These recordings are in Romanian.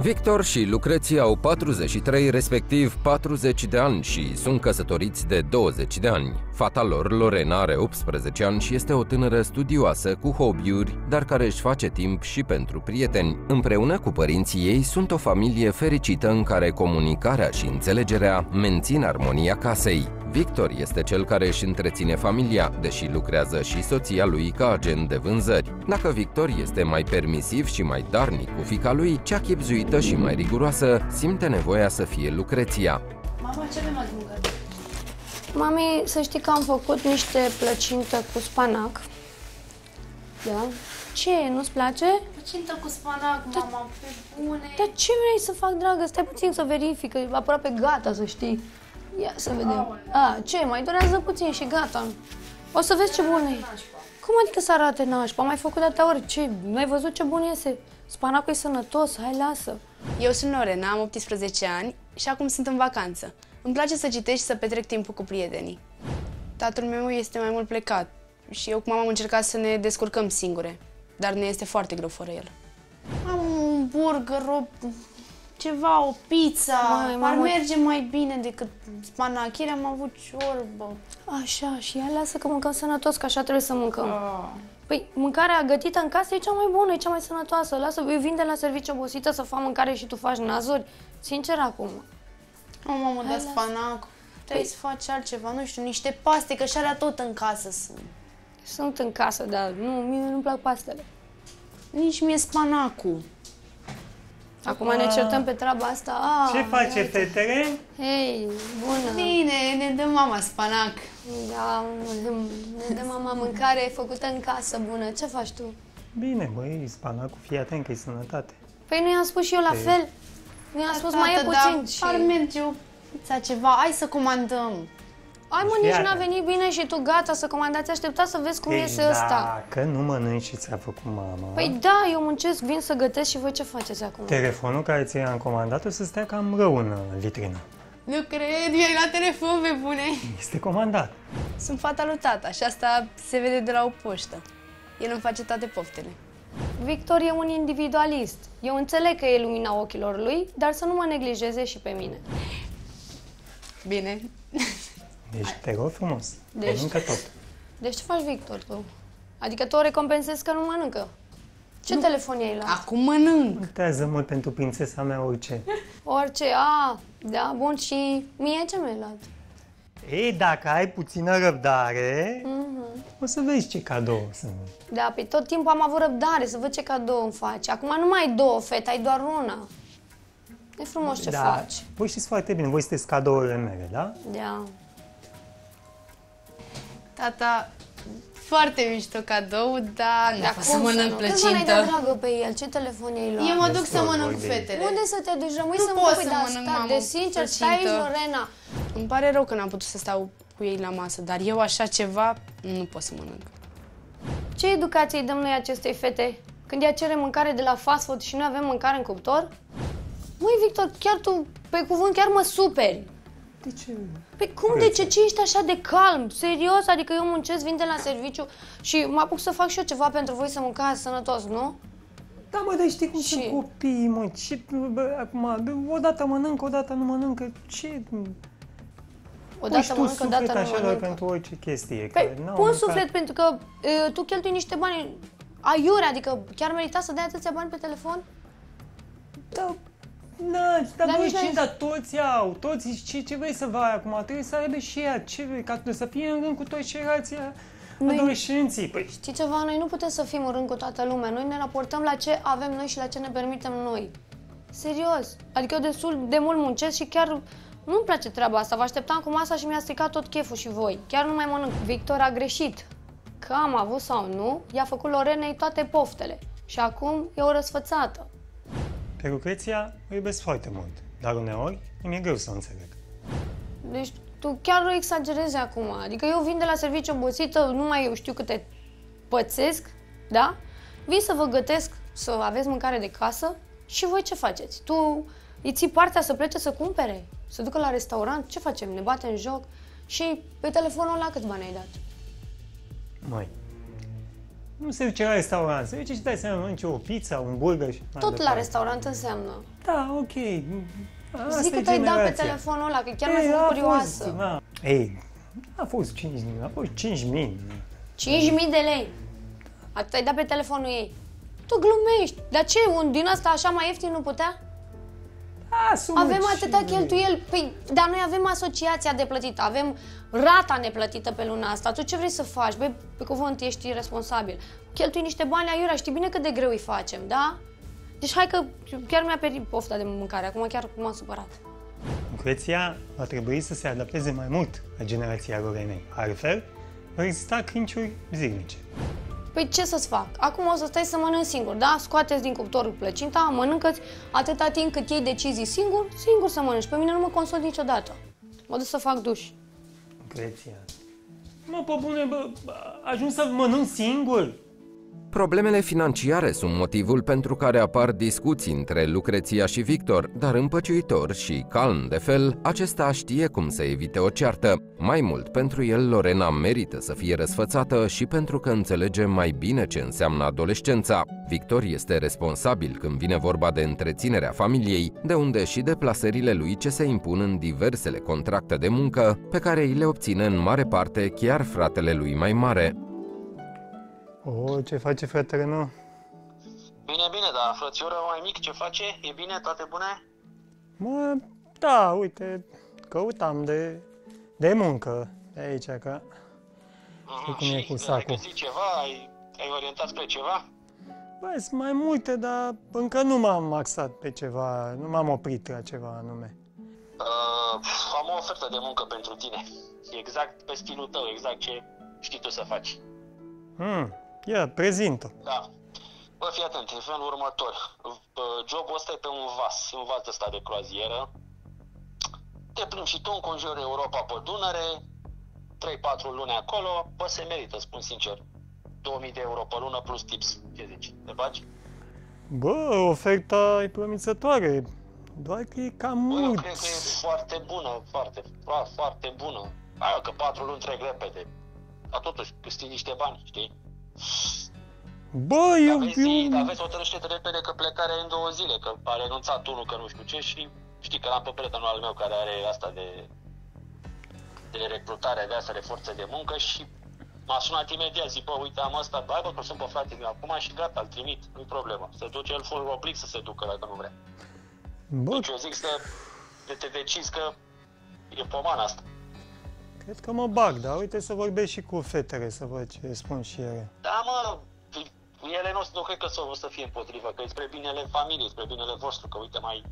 Victor și Lucreția au 43, respectiv 40 de ani și sunt căsătoriți de 20 de ani. Fata lor, Lorena, are 18 ani și este o tânără studioasă cu hobby-uri, dar care își face timp și pentru prieteni. Împreună cu părinții ei sunt o familie fericită în care comunicarea și înțelegerea mențin armonia casei. Victor este cel care își întreține familia, deși lucrează și soția lui ca agent de vânzări. Dacă Victor este mai permisiv și mai darnic cu fica lui, cea chipzuită și mai riguroasă simte nevoia să fie Lucreția. Mama, ce avem azi mâncare? Mami, să știi că am făcut niște plăcintă cu spanac. Da? Ce, nu-ți place? Plăcintă cu spanac, mama, pe bune. Dar ce vrei să fac, dragă? Stai puțin să verific, că e aproape gata, să știi. Ia să vedem. A, ce? Mai durează puțin și gata. O să vezi ce bun e. Cum adică să arate nașpa? Am mai făcut de atâtea ori. Ce? Nu ai văzut ce bun iese? Spanacul e sănătos, hai lasă. Eu sunt Lorena, am 18 ani și acum sunt în vacanță. Îmi place să citesc și să petrec timpul cu prietenii. Tatăl meu este mai mult plecat și eu cu mama am încercat să ne descurcăm singure, dar ne este foarte greu fără el. Am un burger, o, ceva, o pizza. Mai, Ar mamă. merge mai bine decât spanac. Ieri am avut ciorbă. Așa, și ia lasă că mâncăm sănătos, că așa trebuie să mâncăm. Ah. Păi, mâncarea gătită în casă e cea mai bună, e cea mai sănătoasă. Lasă, eu vin de la serviciu obosită să fac mâncare și tu faci nazuri. Sincer acum. O, mamă, de lasă. spanac. Trebuie Păi- să faci altceva, nu știu, niște paste, că și alea tot în casă sunt. Sunt în casă, dar nu, mie nu-mi plac pastele. Nici mie spanacul. Acum ne certăm pe treaba asta. Ah, Ce face fetele? Hei, bună! Bine, ne dă mama spanac. Da, ne dă mama mâncare făcută în casă bună. Ce faci tu? Bine, băi, spanacul, fii atent că e sănătate. Păi nu i-am spus și eu la fel. Nu i-am spus mai e Tată, puțin dar și... Ar merge o pizza ceva, hai să comandăm. Ai mă, Fii nici n-a atent. venit bine și tu gata să comandați. Aștepta să vezi cum iese ăsta. dacă nu mănânci și ți-a făcut mama, Păi da, eu muncesc, vin să gătesc și voi ce faceți acum? telefonul care ți l-am comandat o să stea cam rău în uh, vitrină. Nu cred, e la telefon pe bune. Este comandat. Sunt fata lui tata și asta se vede de la o poștă. El îmi face toate poftele. Victor e un individualist. Eu înțeleg că e lumina ochilor lui, dar să nu mă neglijeze și pe mine. Bine. Deci te rog frumos, Deci- mănâncă tot. Deci ce faci, Victor, tu? Adică tu o recompensezi că nu mănâncă. Ce telefon ai luat? Acum mănânc. Contează mult pentru prințesa mea orice. Orice, a, da, bun, și mie ce mi-ai luat? Ei, dacă ai puțină răbdare, Mhm. o să vezi ce cadou sunt. Da, pe tot timpul am avut răbdare să văd ce cadou îmi faci. Acum nu mai ai două fete, ai doar una. E frumos ce da, faci. voi știți foarte bine, voi sunteți cadourile mele, da? Da. Tata, foarte mișto cadou, dar nu Dar pot să cum mănânc nu? Câți bani ai plăcintă. dat dragă pe el? Ce telefon ai luat? Eu mă duc să Destul mănânc vorbim. fetele. Unde să te duci? Rămâi Nu să pot mănânc, să dar mănânc, sta- mamă, de sincer, stai aici, plăcintă. Lorena. Îmi pare rău că n-am putut să stau cu ei la masă, dar eu așa ceva nu pot să mănânc. Ce educație îi dăm noi acestei fete? Când ea cere mâncare de la fast food și noi avem mâncare în cuptor? Măi, Victor, chiar tu, pe cuvânt, chiar mă superi. De ce? Păi cum, de ce? Ce ești așa de calm? Serios? Adică eu muncesc, vin de la serviciu și mă apuc să fac și eu ceva pentru voi să mâncați sănătos, nu? Da, mă, dar știi cum Și- sunt copiii, mă, ce, bă, acum, bă, odată mănâncă, odată nu mănâncă, ce... Odată Pui tu mănâncă, suflet odată nu așa doar mănâncă. pentru orice chestie. Păi, care n-au pun mâncat. suflet pentru că e, tu cheltui niște bani aiure, adică chiar merita să dai atâția bani pe telefon? Da, da, dar Dar voi nici ce, noi- dar toți au, toți, ce, ce vrei să vai acum? Trebuie să aibă și ea, ce vrei, ca să fie în rând cu toți ceilalți Noi- adolescenții. Păi, Știi ceva? Noi nu putem să fim în rând cu toată lumea. Noi ne raportăm la ce avem noi și la ce ne permitem noi. Serios. Adică eu destul de mult muncesc și chiar nu-mi place treaba asta. Vă așteptam cu masa și mi-a stricat tot cheful și voi. Chiar nu mai mănânc. Victor a greșit. Că am avut sau nu, i-a făcut Lorenei toate poftele. Și acum e o răsfățată. Pe Lucreția o iubesc foarte mult, dar uneori mi-e greu să o înțeleg. Deci tu chiar o exagerezi acum. Adică eu vin de la serviciu obosită, nu mai eu știu câte pățesc, da? Vin să vă gătesc, să aveți mâncare de casă și voi ce faceți? Tu îi ții partea să plece să cumpere, să ducă la restaurant, ce facem? Ne batem în joc și pe telefonul ăla câți bani ai dat? Măi, nu se duce la restaurant, se duce și dai seama, mănânce o pizza, un burger și... mai Tot la departe. restaurant înseamnă. Da, ok. Asta Zic e că tu ai dat pe generația. telefonul ăla, că chiar Ei, m-a făcut a curioasă. Fost, da. Ei, a fost 5 a fost 5 mii. 5.000 de lei. Atât ai dat pe telefonul ei. Tu glumești. Dar ce, un din asta așa mai ieftin nu putea? Asumă Avem ce- atâtea cheltuieli. Păi, dar noi avem asociația de plătit, avem rata neplătită pe luna asta. Tu ce vrei să faci? Băi, pe cuvânt, ești responsabil. Cheltui niște bani aiurea, știi bine cât de greu îi facem, da? Deci hai că chiar mi-a perit pofta de mâncare, acum chiar m-am supărat. Lucreția va trebui să se adapteze mai mult la generația Lorenei. Altfel, vor exista crinciuri zilnice. Păi ce să-ți fac? Acum o să stai să mănânci singur, da? Scoateți din cuptorul plăcinta, mănâncă-ți atâta timp cât iei decizii singur, singur să mănânci. Pe mine nu mă consult niciodată. Mă duc să fac duș. Lucreția. Mă, pe bune, bă, ajung să mănânc singur. Problemele financiare sunt motivul pentru care apar discuții între Lucreția și Victor, dar împăciuitor și calm de fel, acesta știe cum să evite o ceartă. Mai mult, pentru el Lorena merită să fie răsfățată și pentru că înțelege mai bine ce înseamnă adolescența. Victor este responsabil când vine vorba de întreținerea familiei, de unde și deplasările lui ce se impun în diversele contracte de muncă, pe care îi le obține în mare parte chiar fratele lui mai mare. O, ce face fratele meu? Bine, bine, dar frățiorul mai mic ce face? E bine? Toate bune? Mă, da, uite, căutam de, de muncă de aici, că Mhm, cum e și cu ai sacul. găsit ceva? Ai, ai orientat spre ceva? Bă, sunt mai multe, dar încă nu m-am axat pe ceva, nu m-am oprit la ceva anume. Uh, am o ofertă de muncă pentru tine. Exact pe stilul tău, exact ce știi tu să faci. Hmm, ia, prezint-o. Da. Bă, fii atent, în felul următor. Bă, Jobul ăsta e pe un vas, un vas ăsta de croazieră. Te plimbi și tu înconjuri Europa pe Dunăre, 3-4 luni acolo, bă, se merită, spun sincer. 2000 de euro pe lună plus tips. Ce zici? Te faci? Bă, oferta e promițătoare, doar că e cam Bă, eu mult. cred că e foarte bună, foarte, fo- foarte bună. Hai, că patru luni trec repede. Dar totuși, câștigi niște bani, știi? Bă, Dar eu, vezi, eu... dar vezi, hotărăște repede că plecarea e în două zile, că a renunțat unul că nu știu ce și știi că l-am pe prietenul al meu care are asta de, de recrutare de asta de forțe de muncă și m-a sunat imediat, zic, bă, uite, am asta, hai bă, că sunt pe frate meu acum și gata, îl trimit, nu-i problemă. Se duce el full oblig să se ducă dacă nu vrea. Bă, Deci eu zic să de te decizi că e pomana asta. Cred că mă bag, dar uite să vorbesc și cu fetele, să văd ce spun și ele. Da, mă, ele nu, nu cred că să, o să fie împotrivă, că e spre binele familiei, spre binele vostru, că uite, mai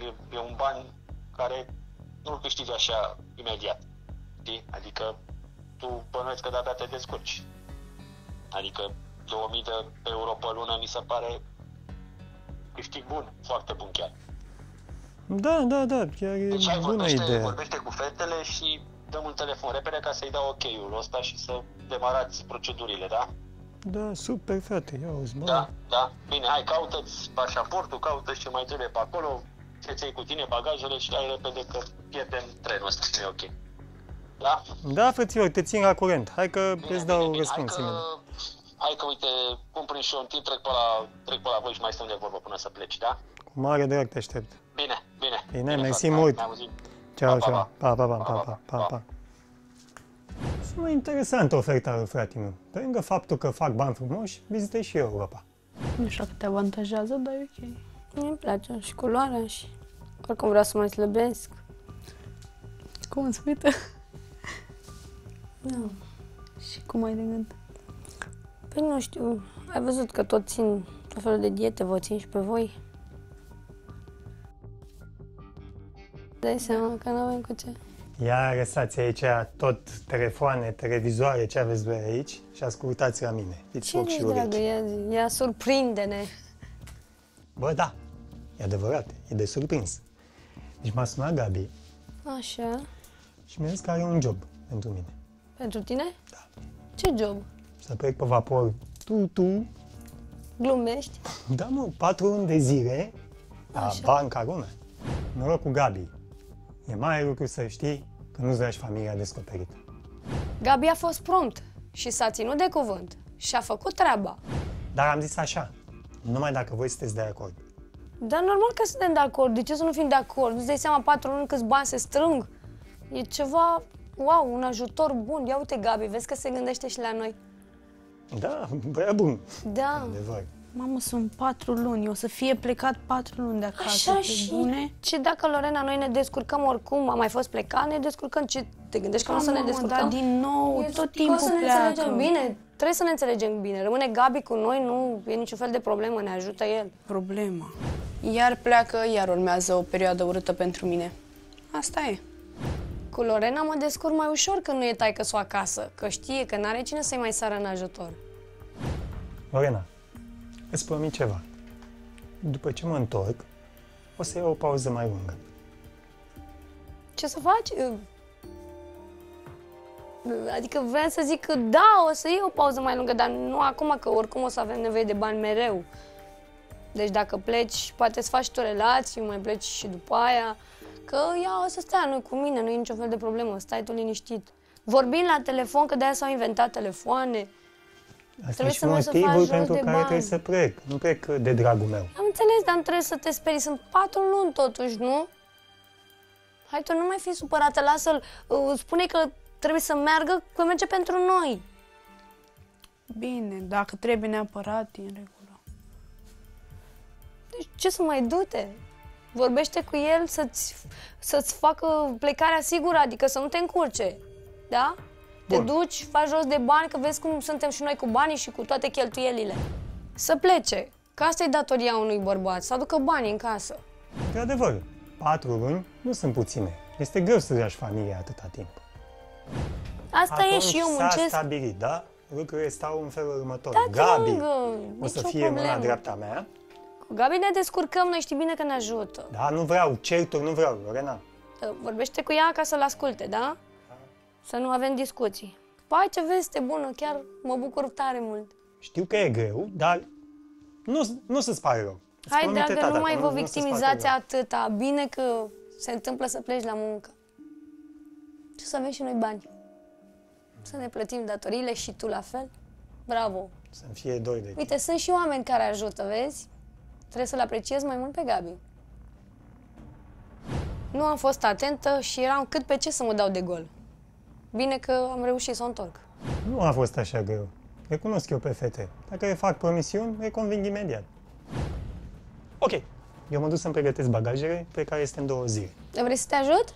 e, e un ban care nu-l câștigi așa imediat, știi? Adică tu bănuieți că de-abia te descurci. Adică 2000 de euro pe lună mi se pare câștig bun, foarte bun chiar. Da, da, da, chiar e Deci hai, bună vorbește, idee. vorbește cu fetele și dăm un telefon repede ca să-i dau ok-ul ăsta și să demarați procedurile, da? Da, super, frate, ia uzi, bă. Da, da. Bine, hai, caută-ți pașaportul, caută ce mai trebuie pe acolo, ce ți cu tine, bagajele și hai repede că pierdem trenul ăsta și nu e ok. Da? Da, frăților, te țin la curent. Hai că Bine, îți dau bine, bine. răspuns Hai că, imediat. hai că, uite, cumpăr și eu un timp, trec pe, la, trec pe la voi și mai stăm de vorbă până să pleci, da? Cu mare drag te aștept. Bine, bine. Bine, mersi frate, mult. ne auzim. Ceau, Pa, pa, ceau. Pa, pa, pa, pa, pa, pa, pa. pa. Sună interesantă oferta lui frate meu. Pe lângă faptul că fac bani frumoși, vizitez și Europa. Nu știu dacă te avantajează, dar e ok. Mie îmi place și culoarea și oricum vreau să mai slăbesc. Cum îți uită? Da. Și cum ai de gând? Păi nu știu, ai văzut că tot țin tot felul de diete, vă țin și pe voi. Dai seama că nu avem cu ce. Ia lăsați aici tot telefoane, televizoare, ce aveți voi aici și ascultați la mine. Fiți Ce foc zici, și dragă? urechi. Ia, zi, ia surprinde-ne. Bă, da, e adevărat, e de surprins. Deci m-a sunat Gabi Așa. și mi-a zis că are un job pentru mine. Pentru tine? Da. Ce job? Să plec pe vapor tu, tu, Glumești? da mă, patru luni de zile la Așa. banca lună. Noroc cu Gabi. E mare lucru să știi că nu-ți lași familia descoperită. Gabi a fost prompt și s-a ținut de cuvânt și a făcut treaba. Dar am zis așa, numai dacă voi sunteți de acord. Dar normal că suntem de acord. De ce să nu fim de acord? Nu-ți dai seama patru luni câți bani se strâng? E ceva, wow, un ajutor bun. Ia uite, Gabi, vezi că se gândește și la noi. Da, băiat bun. Da. Adevăr. Mamă, sunt patru luni. O să fie plecat patru luni de acasă. Așa pe și bune. ce dacă, Lorena, noi ne descurcăm oricum, am mai fost plecat, ne descurcăm. Ce te gândești că nu o să ne mamă, descurcăm? dar din nou, E- tot că timpul o să ne pleacă. înțelegem bine. Trebuie să ne înțelegem bine. Rămâne Gabi cu noi, nu e niciun fel de problemă, ne ajută el. Problema. Iar pleacă, iar urmează o perioadă urâtă pentru mine. Asta e. Cu Lorena mă descurc mai ușor când nu e taică s acasă, că știe că n-are cine să-i mai sară în ajutor. Lorena, îți promit ceva. După ce mă întorc, o să iau o pauză mai lungă. Ce să faci? Adică vreau să zic că da, o să iei o pauză mai lungă, dar nu acum, că oricum o să avem nevoie de bani mereu. Deci dacă pleci, poate să faci tu o relație, mai pleci și după aia, că ea o să stea nu cu mine, nu e niciun fel de problemă, stai tu liniștit. Vorbim la telefon, că de-aia s-au inventat telefoane. Asta Trebuie e și să mă să faci motivul rost pentru de care bani. trebuie să plec. Nu plec de dragul meu. Am înțeles, dar nu trebuie să te sperii, sunt patru luni totuși, nu? Hai tu, nu mai fi supărată, lasă-l, uh, spune că trebuie să meargă, că merge pentru noi. Bine, dacă trebuie neapărat, e în regulă. Deci ce să mai du-te? Vorbește cu el să-ți, să-ți facă plecarea sigură, adică să nu te încurce. Da? Te Bun. duci, faci rost de bani, că vezi cum suntem și noi cu banii și cu toate cheltuielile. Să plece. Că asta e datoria unui bărbat, să aducă bani în casă. De adevăr, patru luni nu sunt puține. Este greu să lași familia atâta timp. Asta e și eu s-a muncesc. stabilit, da? Lucrurile stau în felul următor. Da, Gabi lângă, o să nicio fie mâna problemă. dreapta mea. Cu Gabi ne descurcăm, noi știi bine că ne ajută. Da, nu vreau certuri, nu vreau, Lorena. Vorbește cu ea ca să-l asculte, da? Să nu avem discuții. Pai, ce veste bună, chiar mă bucur tare mult. Știu că e greu, dar nu, nu să-ți pare rău. Îți Hai, promite dragă, tata nu mai că vă nu- nu o să-ți facă victimizați rău. atâta. Bine că se întâmplă să pleci la muncă. Și să avem și noi bani. Să ne plătim datoriile și tu la fel. Bravo! Să-mi fie doi de tine. Uite, sunt și oameni care ajută, vezi? Trebuie să-l apreciez mai mult pe Gabi. Nu am fost atentă și eram cât pe ce să mă dau de gol. Bine că am reușit să o întorc. Nu a fost așa greu. Le cunosc eu pe fete. Dacă le fac promisiuni, le conving imediat. Ok, eu mă duc să-mi pregătesc bagajele, pe care este în două zile. Vrei să te ajut?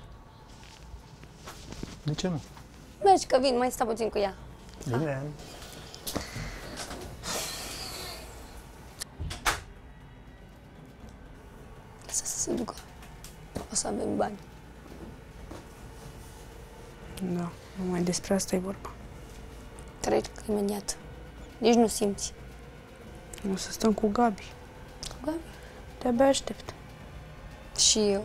De ce nu? Mergi că vin, mai sta puțin cu ea. Bine. Să se ducă. O să avem bani. Da, numai despre asta e vorba. Trec imediat. Nici nu simți. O să stăm cu Gabi. Cu Gabi? De-abia aștept. Și eu.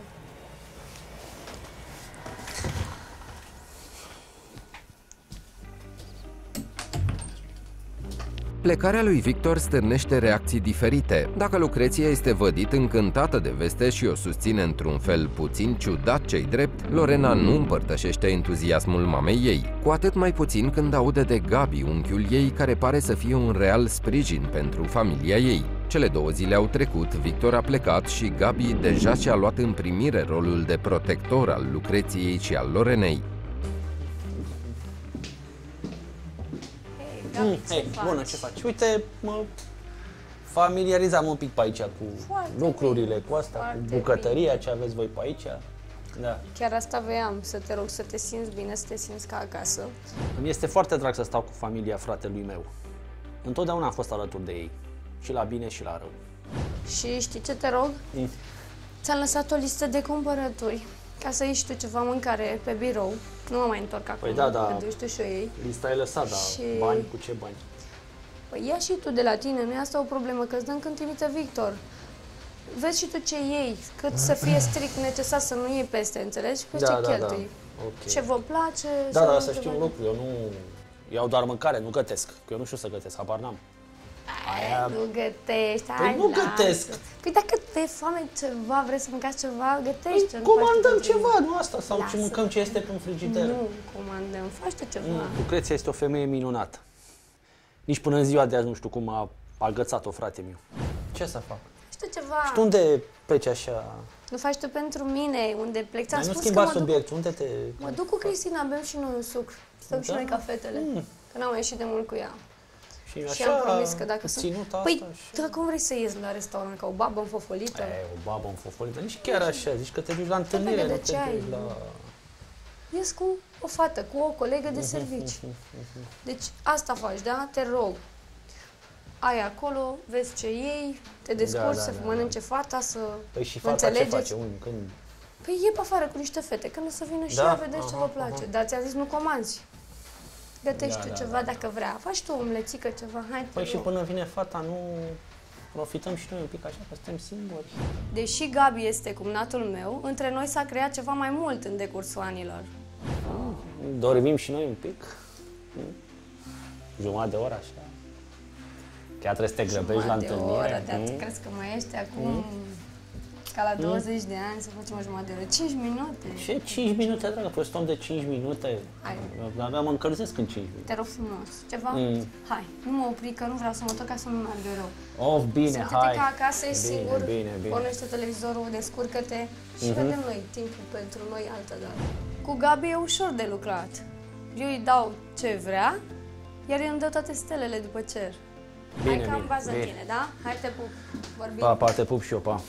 Plecarea lui Victor stârnește reacții diferite. Dacă Lucreția este vădit încântată de veste și o susține într-un fel puțin ciudat cei drept, Lorena nu împărtășește entuziasmul mamei ei, cu atât mai puțin când aude de Gabi, unchiul ei, care pare să fie un real sprijin pentru familia ei. Cele două zile au trecut, Victor a plecat și Gabi deja și-a luat în primire rolul de protector al Lucreției și al Lorenei. Mm, Hei, bună, ce faci? Uite, mă familiarizam un pic pe aici cu Foarte lucrurile, cu asta, Foarte cu bucătăria, ce aveți voi pe aici. Da. Chiar asta voiam, să te rog să te simți bine, să te simți ca acasă. Îmi este foarte drag să stau cu familia fratelui meu. Întotdeauna am fost alături de ei. Și la bine și la rău. Și știi ce te rog? Mm. Ți-am lăsat o listă de cumpărături ca să ieși și tu ceva mâncare pe birou. Nu mă mai întorc acum, Păi da, da. că duci tu și o iei. Lista e lăsat, dar Și- bani cu ce bani? Păi ia și tu de la tine, nu e asta o problemă, că îți dăm când trimite Victor. Vezi și tu ce iei, cât să fie strict necesar să nu iei peste, înțelegi? Pe Da, ce da, da. cheltui. Ok. Ce vă place? Da, să da, nu să te știu un mai- lucru, eu nu iau doar mâncare, nu gătesc. Că eu nu știu să gătesc, habar n-am. Aia... Nu gătești, Păi hai, nu lasă. gătesc. Păi dacă te e foame ceva, vreți să mâncați ceva, gătește. nu faci Comandăm tu ceva, nu asta, sau ce Lasă. mâncăm ce este pe frigider. Nu comandăm, faci tu ceva. Mm, Lucreția este o femeie minunată. Nici până în ziua de azi nu știu cum a agățat-o frate meu. Ce să fac? tu ceva. Și tu unde pleci așa? Nu faci tu pentru mine, unde plec. Ți-am Dar nu spus schimba că mă duc, subiectul, unde te... mă duc cu Cristina, bem și noi un suc. Stăm și Da? noi cafetele. Mm. Că n-am ieșit de mult cu ea. Și, și am promis că dacă sunt... sunt... Ținut asta Păi, și... dar cum vrei să ies la restaurant? Ca o babă înfofolită? E, o babă înfofolită, nici chiar așa, zici că te duci la întâlnire, de nu te ceai. duci la... Ies cu o fată, cu o colegă Mhm, de servici. Deci asta faci, da? Te rog. Ai acolo, vezi ce iei, te descurci Da, da, să da, mănânce fata, să Păi și vă fata ce înțelegeți. face? Un, când... Păi e pe afară cu niște fete, când o să vină și Da? ea, vedeți ce Aha, vă place. aha. Dar ți-a zis nu comanzi. Gătești Da, tu da, ceva da. dacă vrea. Faci tu o omlețică, ceva, hai Păi te și rog. până vine fata, nu profităm și noi un pic așa, că suntem singuri. Deși Gabi este cumnatul meu, între noi s-a creat ceva mai mult în decursul anilor. Dormim și noi un pic. Mm. Jumătate de oră așa. Chiar trebuie să te grăbești la Jumătate de întâlnire. oră, dar tu Mm. crezi că mai ești acum ca la 20 de ani să facem o jumătate de oră? 5 minute. Ce 5 minute, dragă? Păi stăm de 5 minute. Hai. Abia mă încălzesc în 5 minute. Te rog frumos. Ceva? Mm. Hai, nu mă opri că nu vreau să mă tot ca să nu meargă rău. Of, bine, Simte-te hai. ca acasă, ești Bine, singur, bine, bine. pornește televizorul, descurcă-te și Mhm. vedem noi timpul pentru noi altă dată. Cu Gabi e ușor de lucrat. Eu îi dau ce vrea, iar el îmi dă toate stelele după cer. Bine, Hai că am bine, bază în bine. tine, da? Hai te pup, vorbim. Pa, pa, te pup și eu, pa.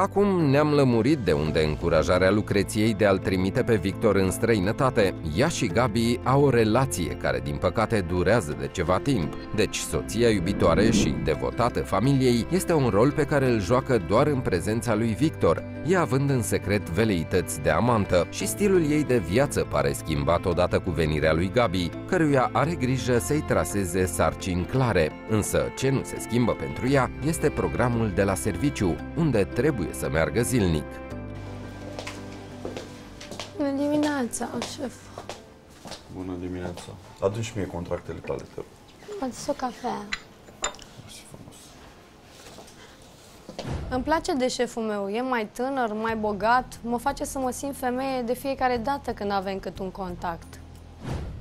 Acum ne-am lămurit de unde încurajarea Lucreției de a-l trimite pe Victor în străinătate. Ea și Gabi au o relație care, din păcate, durează de ceva timp. Deci, soția iubitoare și devotată familiei este un rol pe care îl joacă doar în prezența lui Victor, ea având în secret veleități de amantă și stilul ei de viață pare schimbat odată cu venirea lui Gabi, căruia are grijă să-i traseze sarcini clare. Însă, ce nu se schimbă pentru ea este programul de la serviciu, unde trebuie să meargă zilnic. Bună dimineața, șef. Bună dimineața. Adu-și mie contractele tale, te rog. Am adus o cafea. Mersi frumos. Îmi place de șeful meu, e mai tânăr, mai bogat, mă face să mă simt femeie de fiecare dată când avem cât un contact.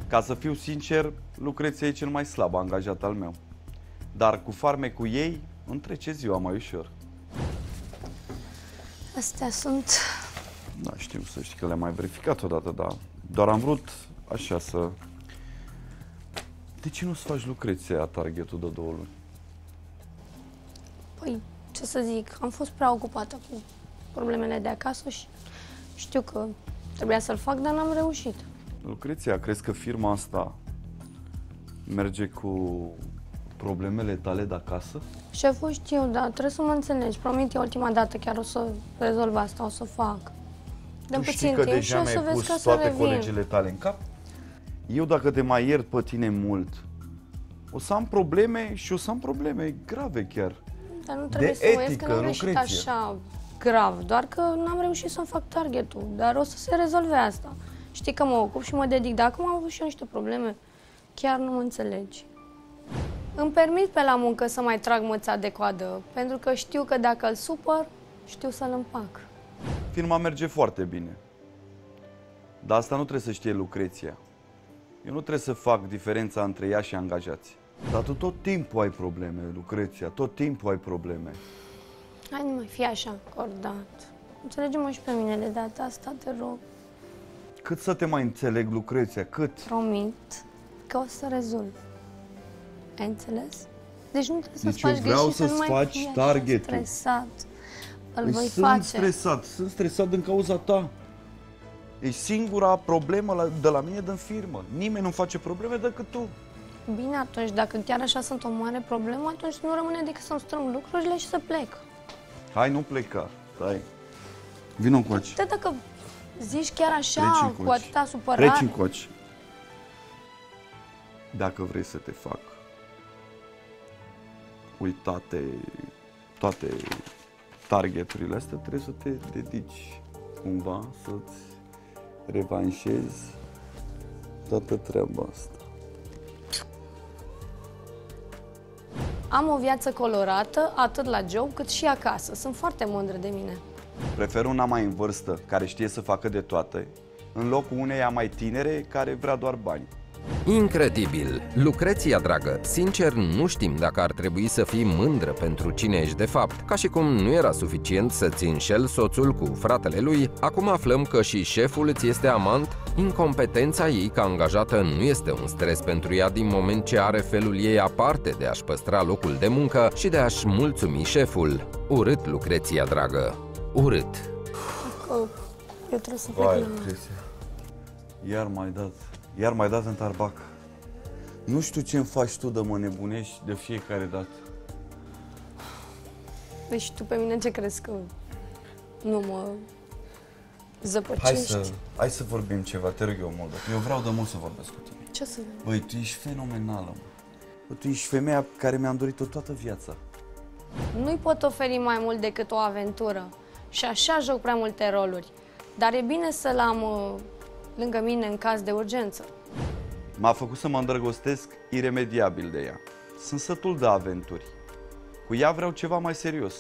Ca să fiu sincer, Lucreția e cel mai slab angajat al meu. Dar cu farmecul ei, îmi trece ziua mai ușor. Astea sunt... Da, știu să știi că le-am mai verificat odată, dar doar am vrut așa să... De ce nu-ți faci Lucreția targetul de două luni? Păi, ce să zic, am fost prea ocupată cu problemele de acasă și știu că trebuia să-l fac, dar n-am reușit. Lucreția, crezi că firma asta merge cu problemele tale de acasă? Șeful știu, dar trebuie să mă înțelegi. Promit eu ultima dată chiar o să rezolv asta, o să fac. Dăm tu puțin știi că timp deja și o să mi-ai vezi pus că să toate revin. colegele tale în cap? Eu dacă te mai iert pe tine mult, o să am probleme și o să am probleme grave chiar. Dar nu trebuie De să mă ies că etică, n-am reușit Lucreție. așa grav, doar că n-am reușit să-mi fac targetul, dar o să se rezolve asta. Știi că mă ocup și mă dedic, dar acum am avut și eu niște probleme, chiar nu mă înțelegi. Îmi permit pe la muncă să mai trag măța de coadă, pentru că știu că dacă îl supăr, știu să-l împac. Firma merge foarte bine. Dar asta nu trebuie să știe Lucreția. Eu nu trebuie să fac diferența între ea și angajați. Dar tu tot timpul ai probleme, Lucreția, tot timpul ai probleme. Hai, nu mai fi așa acordat. Înțelege-mă și pe mine de data asta, te rog. Cât să te mai înțeleg, Lucreția, cât? Promit că o să rezolv. Ai înțeles? Deci nu trebuie Deci să-ți eu faci vreau greșit, să să-ți nu mai faci fii așa targetul. stresat. Îl Păi voi sunt face. stresat, sunt stresat din cauza ta. E singura problemă la, de la mine din firmă. Nimeni nu face probleme decât tu. Bine, atunci, dacă chiar așa sunt o mare problemă, atunci nu rămâne decât să-mi strâng lucrurile și să plec. Hai, nu pleca. Stai. Vino încoace. Dar dacă zici chiar Treci așa, încoace. cu atâta supărare... Treci încoace. Dacă vrei să te fac uitate toate targeturile astea, trebuie să te dedici cumva să-ți revanșezi toată treaba asta. Am o viață colorată, atât la job cât și acasă. Sunt foarte mândră de mine. Prefer una mai în vârstă, care știe să facă de toate, în locul uneia mai tinere care vrea doar bani. Incredibil! Lucreția dragă, sincer nu știm dacă ar trebui să fii mândră pentru cine ești de fapt. Ca și cum nu era suficient să-ți înșel soțul cu fratele lui, acum aflăm că și șeful îți este amant? Incompetența ei ca angajată nu este un stres pentru ea din moment ce are felul ei aparte de a-și păstra locul de muncă și de a-și mulțumi șeful. Urât, Lucreția dragă, urât! Eu trebuie să plec la... Lucreția. Iar mai dat. Iar mai dat în tarbac. Nu știu ce-mi faci tu de mă nebunești de fiecare dată. Deci tu pe mine ce crezi că nu mă Hai zăpăcești? să, hai să vorbim ceva, te rog eu mult. Eu vreau de mult să vorbesc cu tine. Ce să... Băi, tu ești fenomenală, mă. Bă, tu ești femeia pe care mi-am dorit-o toată viața. Nu-i pot oferi mai mult decât o aventură. Și așa joc prea multe roluri. Dar e bine să-l am uh, lângă mine în caz de urgență. M-a făcut să mă îndrăgostesc iremediabil de ea. Sunt sătul de aventuri. Cu ea vreau ceva mai serios.